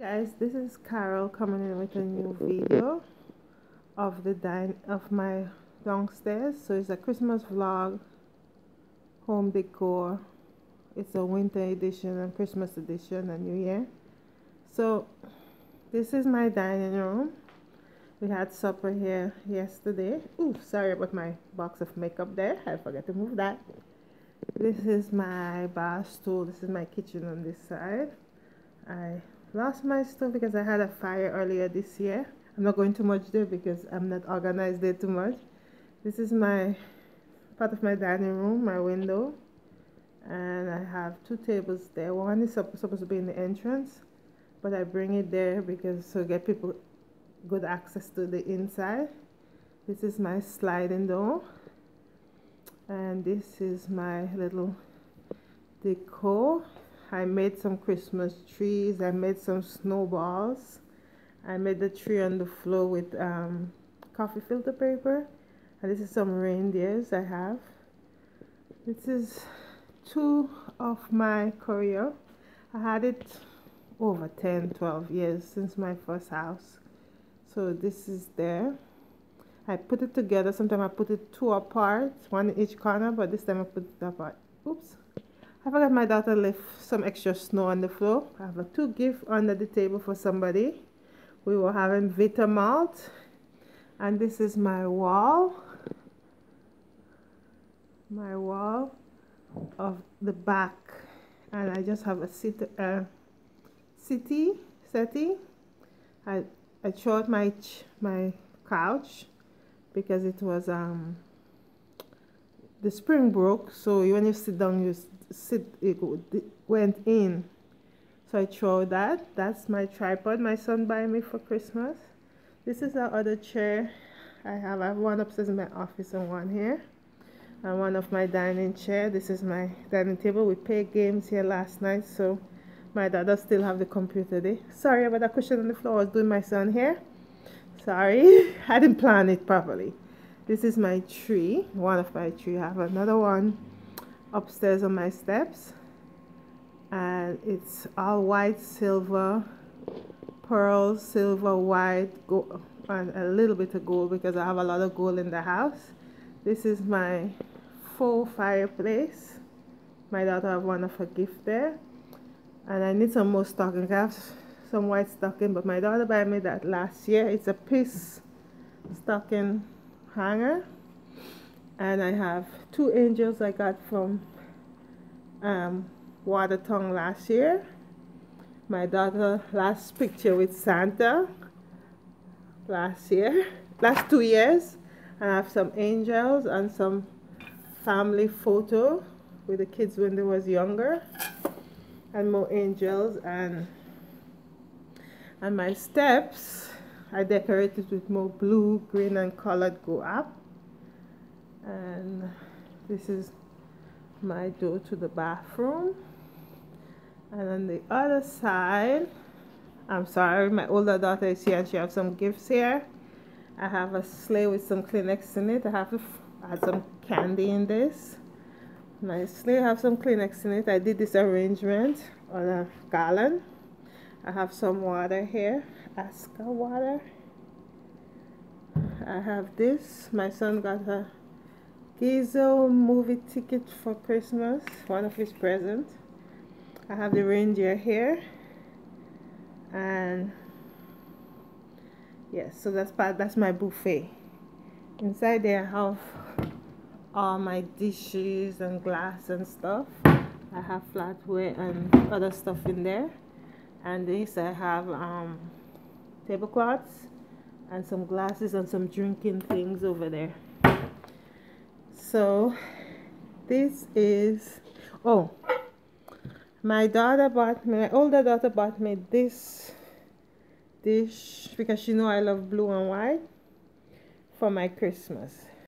guys this is Carol coming in with a new video of the dine of my downstairs. So it's a Christmas vlog home decor. It's a winter edition and Christmas edition and New Year. So this is my dining room. We had supper here yesterday. Ooh, sorry about my box of makeup there. I forgot to move that. This is my bar stool. This is my kitchen on this side. I lost my stuff because I had a fire earlier this year. I'm not going too much there because I'm not organized there too much. This is my part of my dining room, my window. And I have two tables there. One is supposed to be in the entrance, but I bring it there because so get people good access to the inside. This is my sliding door. And this is my little decor I made some Christmas trees. I made some snowballs. I made the tree on the floor with um, coffee filter paper. And this is some reindeers I have. This is two of my curio. I had it over 10, 12 years since my first house. So this is there. I put it together. Sometimes I put it two apart, one in each corner, but this time I put it apart. Oops. I forgot my daughter left some extra snow on the floor. I have a two gift under the table for somebody. We were having Vitamalt. And this is my wall. My wall of the back. And I just have a sit, uh, city setting. I, I chose my, my couch because it was um, the spring broke so when you sit down you sit it went in. So I throw that that's my tripod my son buy me for Christmas. This is our other chair. I have I have one upstairs in my office and one here. And one of my dining chair this is my dining table. We played games here last night so my daughter still have the computer there. Sorry about that cushion on the floor I was doing my son here. Sorry I didn't plan it properly this is my tree one of my tree. I have another one upstairs on my steps. And it's all white silver pearl silver white gold and a little bit of gold because I have a lot of gold in the house. This is my full fireplace. My daughter have one of her gift there. And I need some more stocking. I have some white stocking but my daughter buy me that last year. It's a piece stocking hanger. And I have two angels I got from um, Watertown last year. My daughter last picture with Santa last year last two years. And I have some angels and some family photo with the kids when they was younger. And more angels and and my steps I decorated with more blue green and colored go up. And this is my door to the bathroom. And on the other side I'm sorry my older daughter is here and she has some gifts here. I have a sleigh with some Kleenex in it. I have add some candy in this. My sleigh have some Kleenex in it. I did this arrangement on a gallon I have some water here Aska water I have this my son got a Gizo movie ticket for Christmas, one of his presents. I have the reindeer here. And yes, so that's part that's my buffet. Inside there I have all my dishes and glass and stuff. I have flatware and other stuff in there. And this I have um, tablecloths and some glasses and some drinking things over there. So this is oh my daughter bought me my older daughter bought me this dish because she know I love blue and white for my Christmas